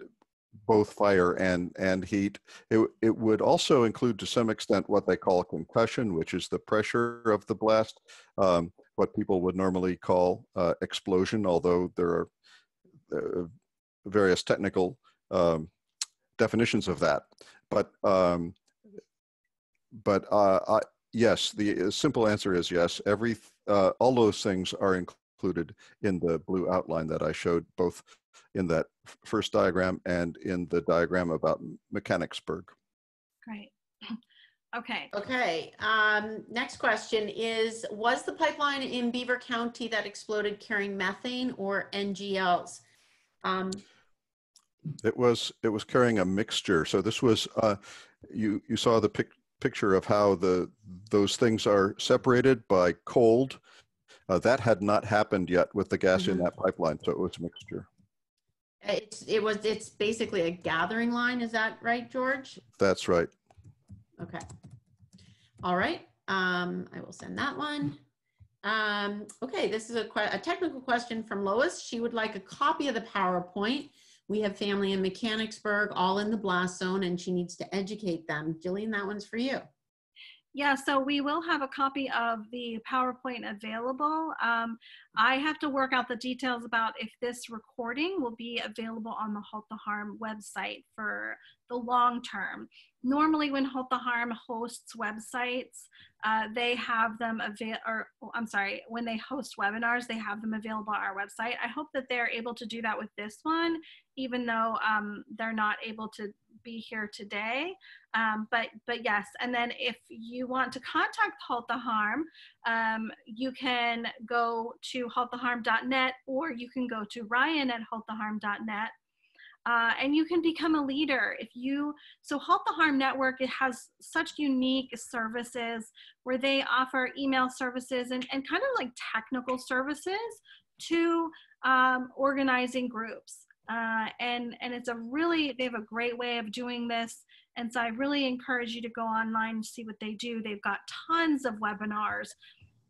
both fire and, and heat. It, it would also include to some extent what they call concussion, which is the pressure of the blast, um, what people would normally call uh, explosion, although there are uh, various technical um, definitions of that. But, um, but uh, I, yes, the simple answer is yes. Every, uh, all those things are included in the blue outline that I showed both in that first diagram and in the diagram about Mechanicsburg. Great. Okay. Okay, um, next question is, was the pipeline in Beaver County that exploded carrying methane or NGLs? Um, It was it was carrying a mixture. So this was uh, you you saw the pic- picture of how the those things are separated by cold. Uh, that had not happened yet with the gas in Mhm. that pipeline, so it was a mixture. it's, it was, it's basically a gathering line, is that right, George? That's right. Okay. All right, um, I will send that one. Um, okay, this is a que- a technical question from Lois. She would like a copy of the PowerPoint. We have family in Mechanicsburg, all in the blast zone, and she needs to educate them. Gillian, that one's for you. Yeah, so we will have a copy of the PowerPoint available. Um, I have to work out the details about if this recording will be available on the Halt the Harm website for the long term. Normally, when Halt the Harm hosts websites, uh, they have them avail, or oh, I'm sorry, when they host webinars, they have them available on our website. I hope that they're able to do that with this one, even though um, they're not able to be here today. Um, but but yes, and then if you want to contact Halt the Harm, um, you can go to halttheharm.net or you can go to Ryan at halttheharm.net. Uh, and you can become a leader if you so halt the harm network it has such unique services where they offer email services and, and kind of like technical services to um, organizing groups uh, and and it's a really they have a great way of doing this and so I really encourage you to go online and see what they do. They've got tons of webinars.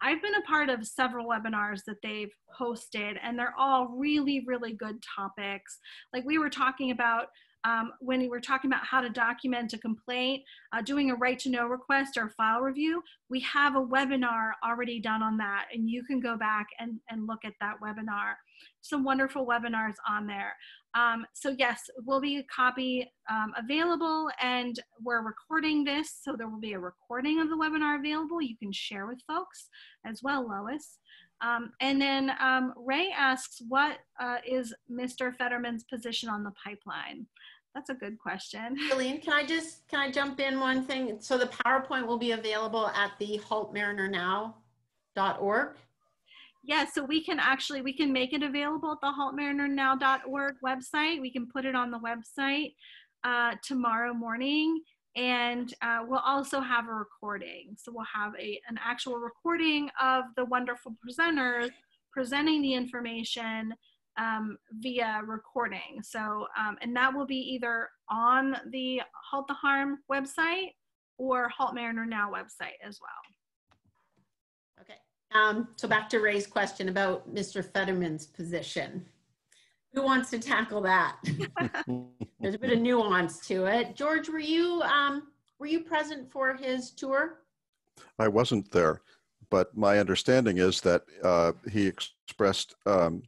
I've been a part of several webinars that they've hosted, and they're all really, really good topics. Like we were talking about um, when we're talking about how to document a complaint, uh, doing a right to know request or file review, we have a webinar already done on that, and you can go back and, and look at that webinar. Some wonderful webinars on there. Um, so yes, will be a copy um, available and we're recording this. So there will be a recording of the webinar available. You can share with folks as well, Lois. Um, and then um, Ray asks, what uh, is Mr. Fetterman's position on the pipeline? That's a good question. Gillian, can I just, can I jump in one thing? So the PowerPoint will be available at the haltmarinernow.org. Yeah, so we can actually, we can make it available at the haltmarinernow.org website. We can put it on the website uh, tomorrow morning. And uh, we'll also have a recording. So we'll have a, an actual recording of the wonderful presenters presenting the information um, via recording. So, um, and that will be either on the Halt the Harm website or Halt Mariner Now website as well. Okay. Um, so back to Ray's question about Mr. Fetterman's position. Who wants to tackle that? There's a bit of nuance to it. George, were you um, were you present for his tour? I wasn't there, but my understanding is that uh, he expressed um,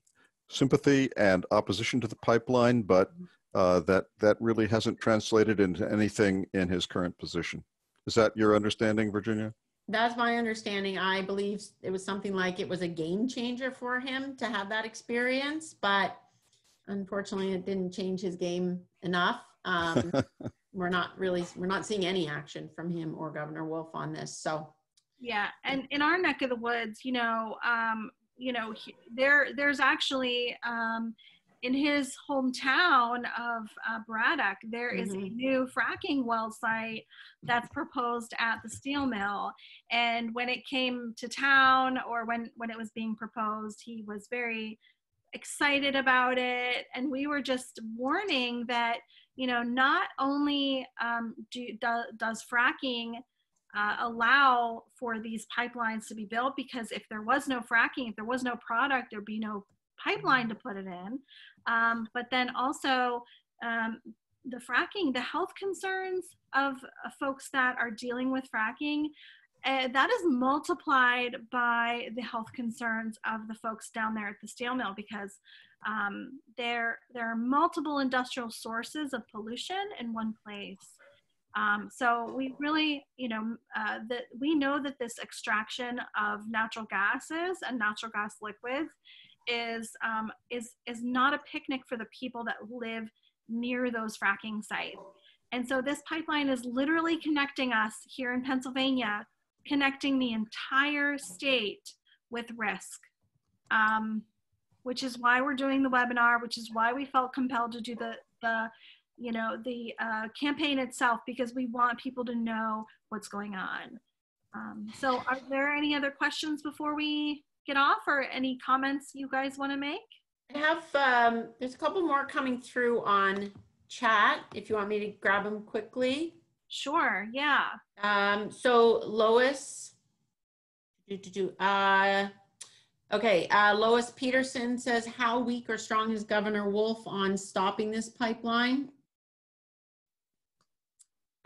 sympathy and opposition to the pipeline, but uh, that that really hasn't translated into anything in his current position. Is that your understanding, Virginia? That's my understanding. I believe it was something like it was a game changer for him to have that experience, but unfortunately, it didn't change his game enough. Um, we're not really we're not seeing any action from him or Governor Wolf on this. So yeah, and in our neck of the woods, you know, um, you know, he, there there's actually um, in his hometown of uh, Braddock, there is Mhm. a new fracking well site that's proposed at the steel mill. And when it came to town, or when when it was being proposed, he was very excited about it. And we were just warning that you know not only um, do, do, does fracking uh, allow for these pipelines to be built because if there was no fracking, if there was no product, there'd be no pipeline to put it in. Um, but then also um, the fracking, the health concerns of uh, folks that are dealing with fracking, uh, that is multiplied by the health concerns of the folks down there at the steel mill because um, there there are multiple industrial sources of pollution in one place. Um, so we really, you know, uh, that we know that this extraction of natural gases and natural gas liquids is um, is is not a picnic for the people that live near those fracking sites. And so this pipeline is literally connecting us here in Pennsylvania, connecting the entire state with risk. Um, which is why we're doing the webinar, which is why we felt compelled to do the the you know the uh, campaign itself because we want people to know what's going on. Um, so, are there any other questions before we get off, or any comments you guys want to make? I have um, there's a couple more coming through on chat. If you want me to grab them quickly. Sure. Yeah. Um, so Lois, do, do, do, uh, okay, uh, Lois Peterson says, how weak or strong is Governor Wolf on stopping this pipeline?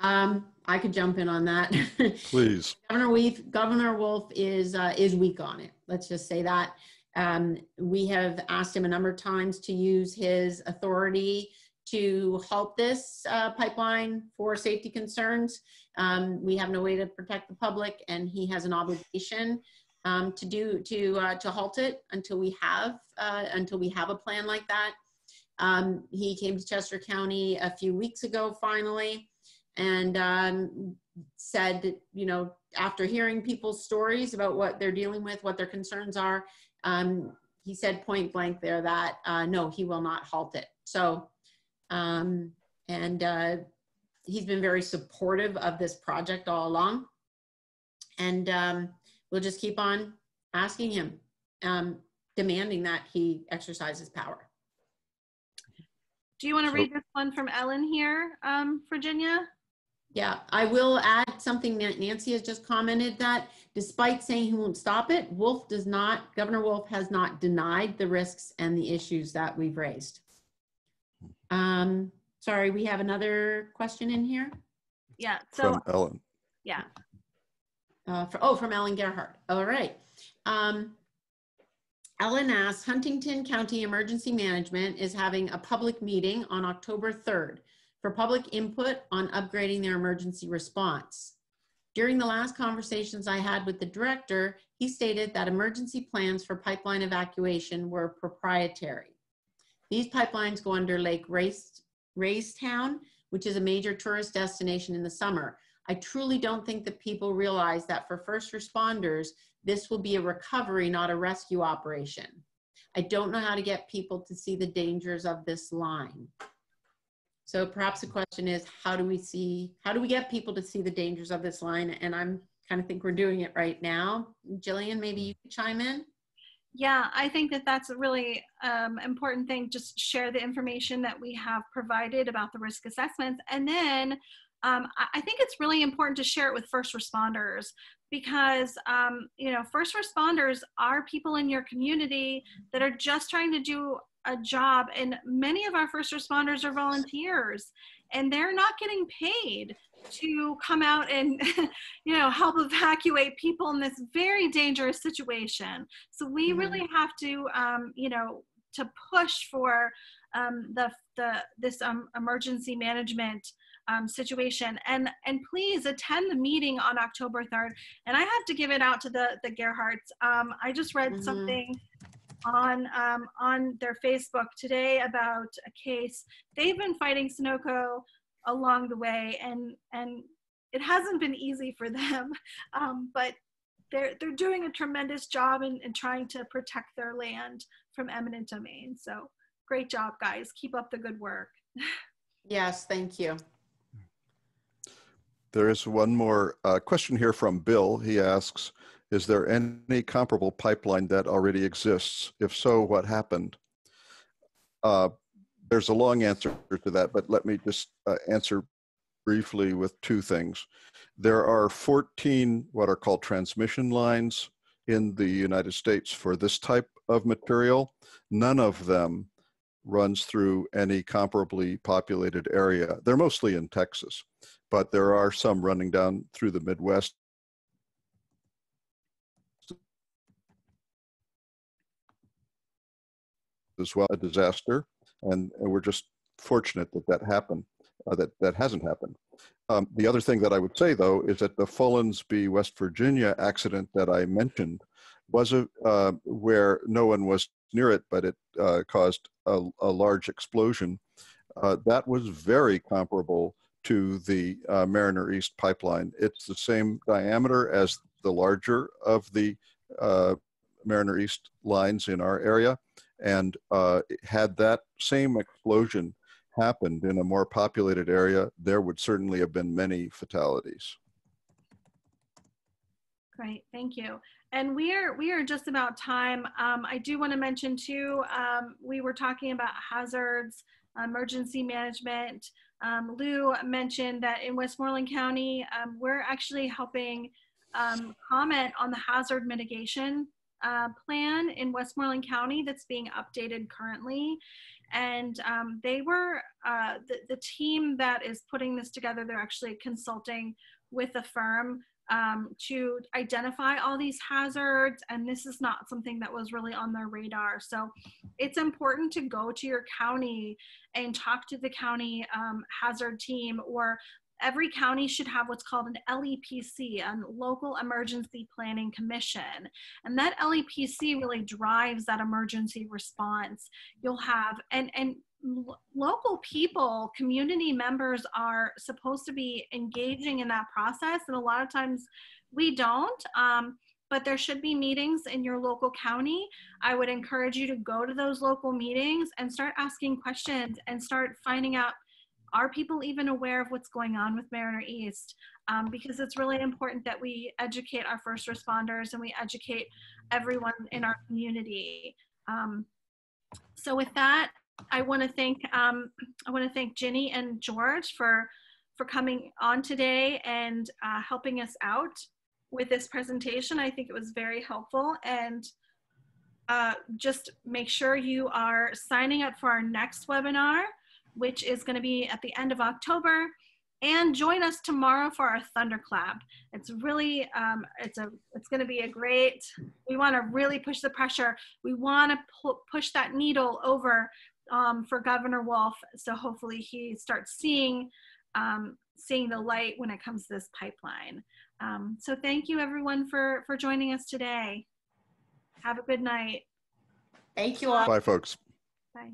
Um, I could jump in on that. Please. Governor Wolf, Governor Wolf is uh, is weak on it. Let's just say that. Um, we have asked him a number of times to use his authority to halt this uh, pipeline for safety concerns. Um, we have no way to protect the public, and he has an obligation um, to do to uh, to halt it until we have uh, until we have a plan like that. Um, he came to Chester County a few weeks ago, finally, and um, said, you know, after hearing people's stories about what they're dealing with, what their concerns are, um, he said point blank there that uh, no, he will not halt it. So, um, and uh, he's been very supportive of this project all along. And um, we'll just keep on asking him, um, demanding that he exercises power. Do you want to So- read this one from Ellen here, um, Virginia? Yeah, I will add something that Nancy has just commented that despite saying he won't stop it, Wolf does not, Governor Wolf has not denied the risks and the issues that we've raised. Um, sorry, we have another question in here. Yeah. So From Ellen. yeah. Uh, for, oh, from Ellen Gerhardt. All right. Um, Ellen asks, Huntingdon County Emergency Management is having a public meeting on October 3rd for public input on upgrading their emergency response. During the last conversations I had with the director, he stated that emergency plans for pipeline evacuation were proprietary. These pipelines go under Lake Race, Raystown, which is a major tourist destination in the summer. I truly don't think that people realize that for first responders, this will be a recovery, not a rescue operation. I don't know how to get people to see the dangers of this line. So perhaps the question is, how do we see, how do we get people to see the dangers of this line? And I'm kind of think we're doing it right now. Gillian, maybe hmm. you could chime in? Yeah, I think that that's a really um, important thing. Just share the information that we have provided about the risk assessments. And then um, I- think it's really important to share it with first responders because, um, you know, first responders are people in your community that are just trying to do a job and many of our first responders are volunteers and they're not getting paid to come out and you know help evacuate people in this very dangerous situation so we Mhm. really have to um, you know to push for um, the the this um, emergency management um, situation and and please attend the meeting on october 3rd and i have to give it out to the the gerhardts um, i just read Mhm. something on um, on their Facebook today about a case. They've been fighting Sunoco along the way, and and it hasn't been easy for them, um, but they're they're doing a tremendous job in, in trying to protect their land from eminent domain. So great job, guys! Keep up the good work. Yes, thank you. There is one more uh, question here from Bill. He asks, is there any comparable pipeline that already exists? If so, what happened? Uh, there's a long answer to that, but let me just uh, answer briefly with two things. There are 14 what are called transmission lines in the United States for this type of material. None of them runs through any comparably populated area. They're mostly in Texas but there are some running down through the Midwest. As well, a disaster, and, and we're just fortunate that that happened. Uh, that that hasn't happened. Um, the other thing that I would say, though, is that the Follansbee, West Virginia accident that I mentioned was a uh, where no one was near it, but it uh, caused a, a large explosion. Uh, that was very comparable to the uh, Mariner East pipeline. It's the same diameter as the larger of the uh, Mariner East lines in our area. And uh, had that same explosion happened in a more populated area, there would certainly have been many fatalities. Great, thank you. And we are we are just about time. Um, I do want to mention too. Um, we were talking about hazards, emergency management. Um, Lou mentioned that in Westmoreland County, um, we're actually helping um, comment on the hazard mitigation uh, plan in Westmoreland County that's being updated currently. And um, they were, uh, the, the team that is putting this together, they're actually consulting with a firm um, to identify all these hazards. And this is not something that was really on their radar. So it's important to go to your county and talk to the county um, hazard team or every county should have what's called an LEPC, a local emergency planning commission. And that LEPC really drives that emergency response. You'll have, and, and local people, community members are supposed to be engaging in that process. And a lot of times we don't. Um, but there should be meetings in your local county. I would encourage you to go to those local meetings and start asking questions and start finding out are people even aware of what's going on with Mariner East? Um, because it's really important that we educate our first responders and we educate everyone in our community. Um, so with that, I want to thank um, I want to thank Ginny and George for for coming on today and uh, helping us out with this presentation. I think it was very helpful and uh, just make sure you are signing up for our next webinar, which is going to be at the end of October. And join us tomorrow for our thunderclap. It's really, um, it's a, it's going to be a great. We want to really push the pressure. We want to pu push that needle over um, for Governor Wolf, so hopefully he starts seeing, um, seeing the light when it comes to this pipeline. Um, so thank you everyone for for joining us today. Have a good night. Thank you all. Bye, folks. Bye.